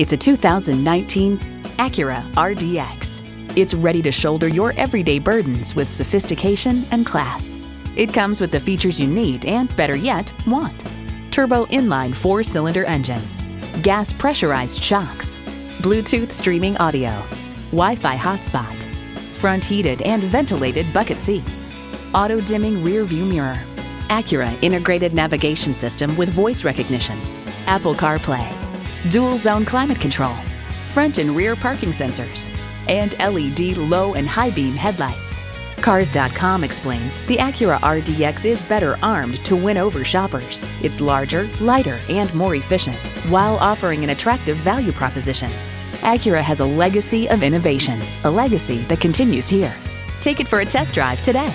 It's a 2019 Acura RDX. It's ready to shoulder your everyday burdens with sophistication and class. It comes with the features you need and, better yet, want. Turbo inline four cylinder engine, gas pressurized shocks, Bluetooth streaming audio, Wi Fi hotspot, front heated and ventilated bucket seats, auto dimming rear view mirror, Acura integrated navigation system with voice recognition, Apple CarPlay, dual zone climate control, front and rear parking sensors, and LED low and high beam headlights. Cars.com explains the Acura RDX is better armed to win over shoppers. It's larger, lighter, and more efficient, while offering an attractive value proposition. Acura has a legacy of innovation, a legacy that continues here. Take it for a test drive today.